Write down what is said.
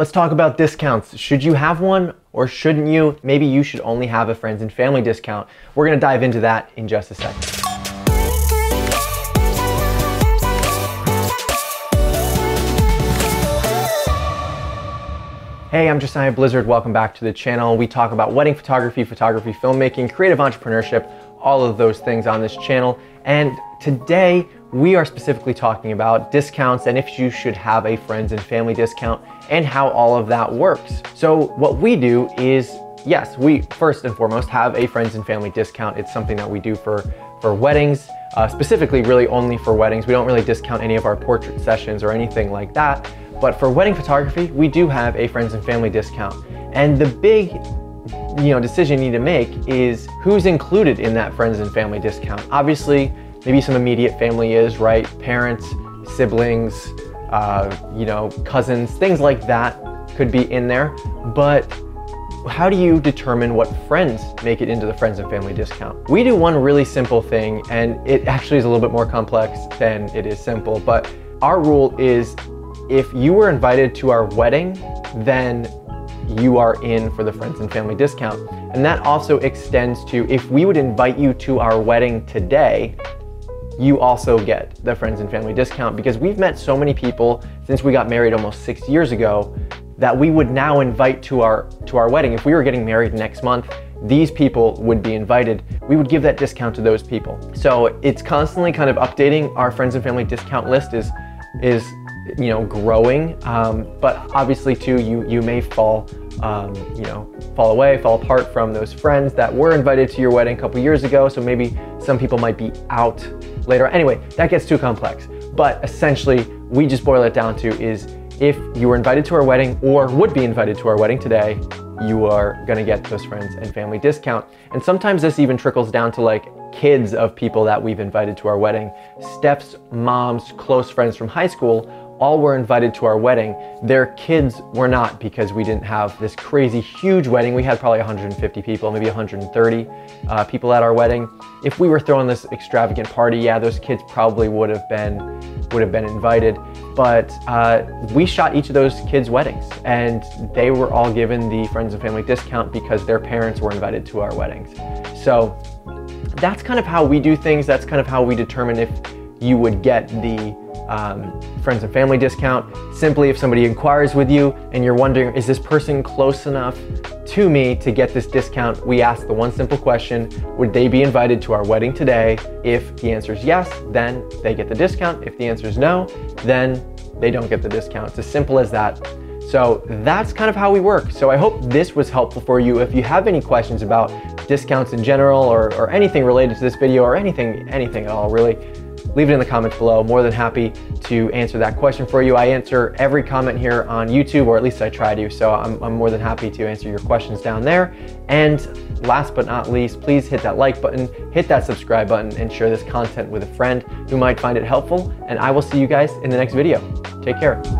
Let's talk about discounts. Should you have one or shouldn't you? Maybe you should only have a friends and family discount. We're gonna dive into that in just a second. Hey, I'm Josiah Blizzard. Welcome back to the channel. We talk about wedding photography, photography, filmmaking, creative entrepreneurship, all of those things on this channel. And today we are specifically talking about discounts and if you should have a friends and family discount and how all of that works. So what we do is, yes, we first and foremost have a friends and family discount. It's something that we do for, for weddings, uh, specifically really only for weddings. We don't really discount any of our portrait sessions or anything like that. But for wedding photography, we do have a friends and family discount. And the big you know, decision you need to make is who's included in that friends and family discount. Obviously, maybe some immediate family is, right? Parents, siblings, uh, you know, cousins, things like that could be in there. But how do you determine what friends make it into the friends and family discount? We do one really simple thing, and it actually is a little bit more complex than it is simple, but our rule is if you were invited to our wedding, then you are in for the friends and family discount. And that also extends to if we would invite you to our wedding today, you also get the friends and family discount because we've met so many people since we got married almost six years ago that we would now invite to our to our wedding. If we were getting married next month, these people would be invited. We would give that discount to those people. So it's constantly kind of updating. Our friends and family discount list is is you know growing, um, but obviously too you you may fall um, you know, fall away, fall apart from those friends that were invited to your wedding a couple years ago. So maybe some people might be out later. Anyway, that gets too complex. But essentially, we just boil it down to is if you were invited to our wedding or would be invited to our wedding today, you are gonna get those friends and family discount. And sometimes this even trickles down to like kids of people that we've invited to our wedding. Steph's mom's close friends from high school all were invited to our wedding. Their kids were not because we didn't have this crazy huge wedding. We had probably 150 people, maybe 130 uh, people at our wedding. If we were throwing this extravagant party, yeah, those kids probably would have been would have been invited. But uh, we shot each of those kids' weddings, and they were all given the friends and family discount because their parents were invited to our weddings. So that's kind of how we do things. That's kind of how we determine if you would get the um, friends and family discount. Simply if somebody inquires with you and you're wondering, is this person close enough to me to get this discount? We ask the one simple question, would they be invited to our wedding today? If the answer is yes, then they get the discount. If the answer is no, then they don't get the discount. It's as simple as that. So that's kind of how we work. So I hope this was helpful for you. If you have any questions about discounts in general or, or anything related to this video or anything, anything at all really, leave it in the comments below. More than happy to answer that question for you. I answer every comment here on YouTube, or at least I try to, so I'm, I'm more than happy to answer your questions down there. And last but not least, please hit that like button, hit that subscribe button, and share this content with a friend who might find it helpful. And I will see you guys in the next video. Take care.